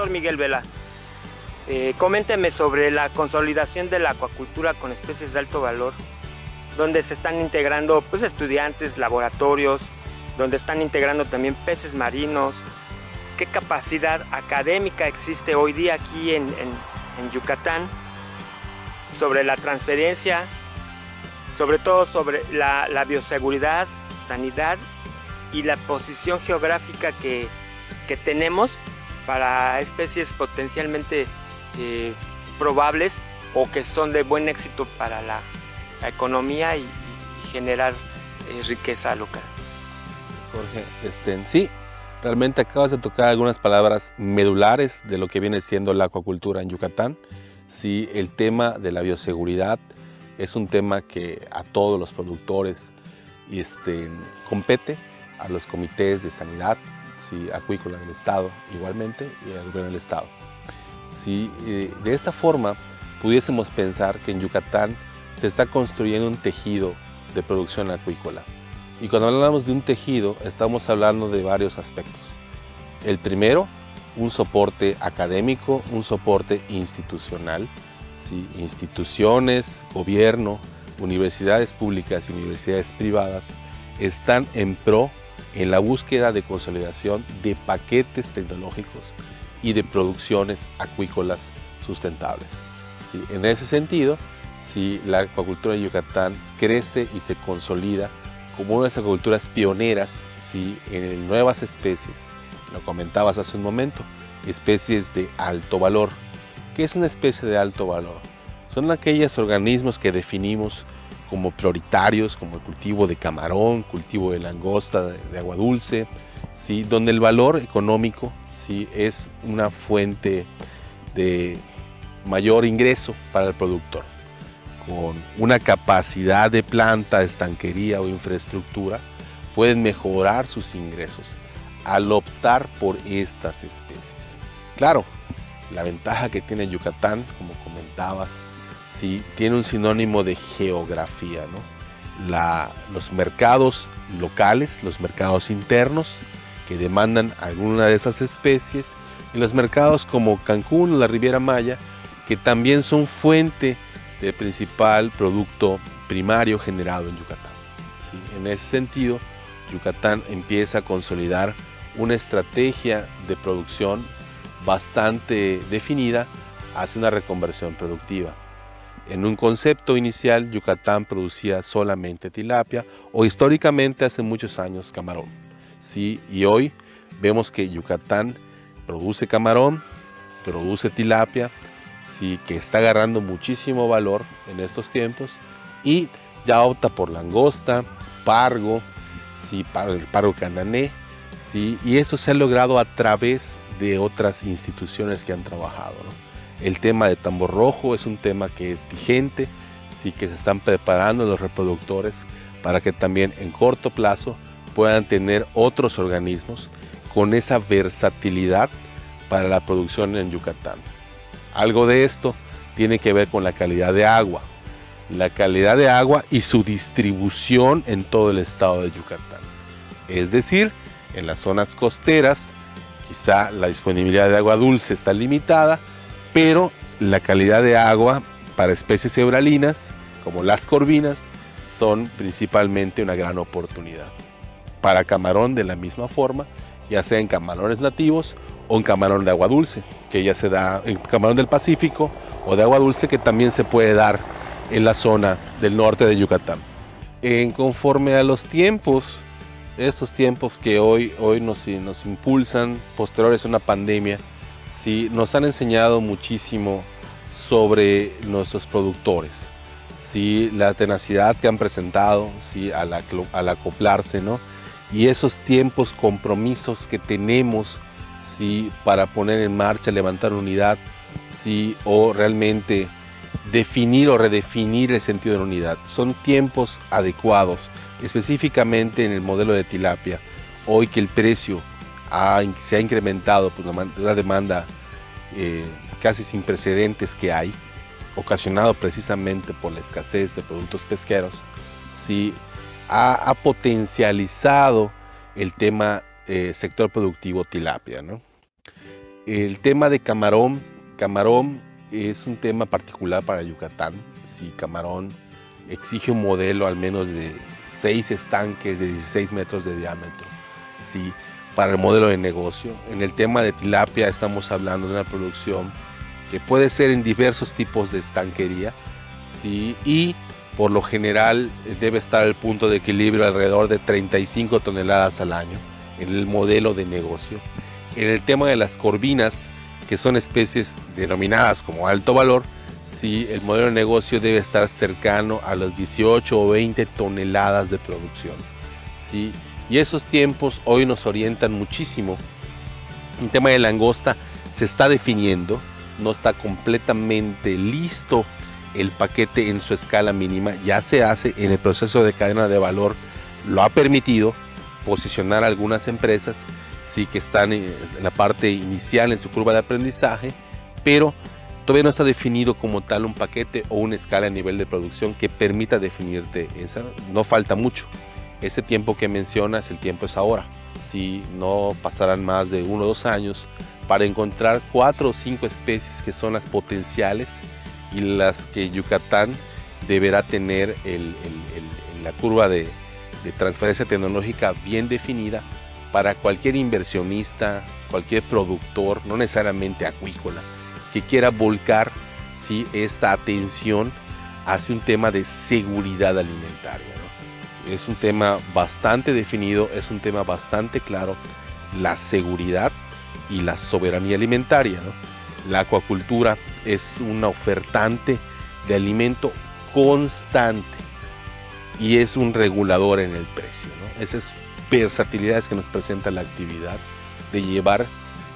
doctor Miguel Vela, eh, coménteme sobre la consolidación de la acuacultura con especies de alto valor, donde se están integrando pues, estudiantes, laboratorios, donde están integrando también peces marinos. ¿Qué capacidad académica existe hoy día aquí en, Yucatán sobre la transferencia, sobre todo sobre la, bioseguridad, sanidad y la posición geográfica que, tenemos para especies potencialmente eh, probables o que son de buen éxito para la, economía y, generar eh, riqueza local. Jorge, este, en sí, realmente acabas de tocar algunas palabras medulares de lo que viene siendo la acuacultura en Yucatán. Sí, el tema de la bioseguridad es un tema que a todos los productores este, compete, a los comités de sanidad, sí, acuícola del Estado igualmente y al gobierno del Estado. Sí, eh, de esta forma pudiésemos pensar que en Yucatán se está construyendo un tejido de producción acuícola y cuando hablamos de un tejido, estamos hablando de varios aspectos. El primero, un soporte académico, un soporte institucional. ¿sí? Instituciones, gobierno, universidades públicas y universidades privadas están en pro en la búsqueda de consolidación de paquetes tecnológicos y de producciones acuícolas sustentables. ¿sí? En ese sentido, si la acuacultura de Yucatán crece y se consolida como una de las culturas pioneras ¿sí? en nuevas especies, lo comentabas hace un momento, especies de alto valor. ¿Qué es una especie de alto valor? Son aquellos organismos que definimos como prioritarios, como el cultivo de camarón, cultivo de langosta, de, agua dulce, ¿sí? donde el valor económico ¿sí? es una fuente de mayor ingreso para el productor con una capacidad de planta, estanquería o infraestructura, pueden mejorar sus ingresos al optar por estas especies. Claro, la ventaja que tiene Yucatán, como comentabas, sí tiene un sinónimo de geografía, los mercados locales, los mercados internos que demandan alguna de esas especies y los mercados como Cancún o la Riviera Maya que también son fuente de principal producto primario generado en Yucatán. En ese sentido, Yucatán empieza a consolidar una estrategia de producción bastante definida hacia una reconversión productiva. En un concepto inicial, Yucatán producía solamente tilapia o históricamente hace muchos años camarón. ¿sí? Y hoy vemos que Yucatán produce camarón, produce tilapia, sí, que está agarrando muchísimo valor en estos tiempos y ya opta por langosta, pargo, sí, el pargo canané, sí, y eso se ha logrado a través de otras instituciones que han trabajado. El tema de tambor rojo es un tema que es vigente, sí que se están preparando los reproductores para que también en corto plazo puedan tener otros organismos con esa versatilidad para la producción en Yucatán. Algo de esto tiene que ver con la calidad de agua, la calidad de agua y su distribución en todo el estado de Yucatán. Es decir, en las zonas costeras quizá la disponibilidad de agua dulce está limitada, pero la calidad de agua para especies euralinas como las corvinas son principalmente una gran oportunidad. Para camarón de la misma forma, ya sea en camarones nativos o en camarón de agua dulce, que ya se da en camarón del Pacífico o de agua dulce que también se puede dar en la zona del norte de Yucatán. En conforme a los tiempos, estos tiempos que hoy, hoy nos, nos impulsan, posteriores a una pandemia, sí, nos han enseñado muchísimo sobre nuestros productores, sí, la tenacidad que han presentado sí, al, al acoplarse, ¿no? y esos tiempos, compromisos que tenemos para poner en marcha, levantar unidad, ¿sí? o realmente definir o redefinir el sentido de la unidad. Son tiempos adecuados, específicamente en el modelo de tilapia. Hoy que el precio se ha incrementado por la, demanda eh, casi sin precedentes que hay, ocasionado precisamente por la escasez de productos pesqueros, sí, ha, potencializado el tema eh, sector productivo tilapia. ¿no? El tema de camarón, camarón es un tema particular para Yucatán. Si camarón exige un modelo al menos de 6 estanques de 16 metros de diámetro. Sí, para el modelo de negocio. En el tema de tilapia estamos hablando de una producción que puede ser en diversos tipos de estanquería. Sí, y por lo general eh, debe estar el punto de equilibrio alrededor de 35 toneladas al año en el modelo de negocio. En el tema de las corvinas, que son especies denominadas como alto valor, si el modelo de negocio debe estar cercano a las 18 o 20 toneladas de producción. ¿sí? Y esos tiempos hoy nos orientan muchísimo. El tema de langosta se está definiendo, no está completamente listo el paquete en su escala mínima, ya se hace en el proceso de cadena de valor, lo ha permitido posicionar algunas empresas, sí que están en la parte inicial en su curva de aprendizaje, pero todavía no está definido como tal un paquete o una escala a nivel de producción que permita definirte esa. No falta mucho. Ese tiempo que mencionas, el tiempo es ahora. Si no pasarán más de uno o dos años para encontrar cuatro o cinco especies que son las potenciales y las que Yucatán deberá tener la curva de, de transferencia tecnológica bien definida para cualquier inversionista, cualquier productor, no necesariamente acuícola, que quiera volcar ¿sí? esta atención hacia un tema de seguridad alimentaria. Es un tema bastante definido, es un tema bastante claro, la seguridad y la soberanía alimentaria. La acuacultura es una ofertante de alimento constante y es un regulador en el precio. Esas versatilidades que nos presenta la actividad de llevar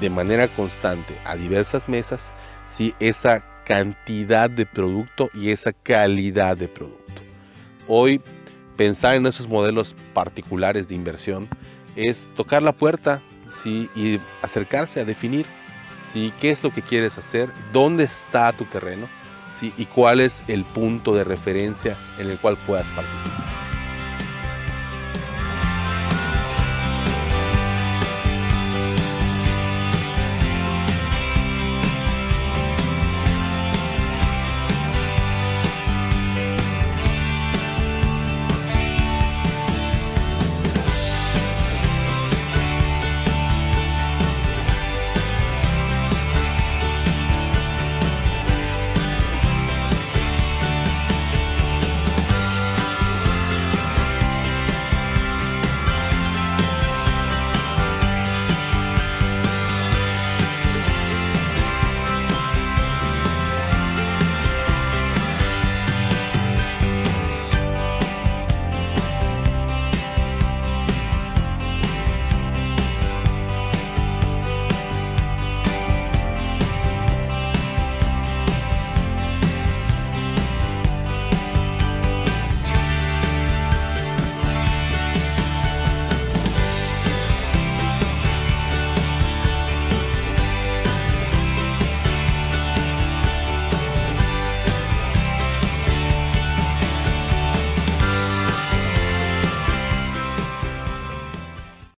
de manera constante a diversas mesas si esa cantidad de producto y esa calidad de producto. Hoy pensar en esos modelos particulares de inversión es tocar la puerta y acercarse a definir ¿sí? qué es lo que quieres hacer, dónde está tu terreno y cuál es el punto de referencia en el cual puedas participar.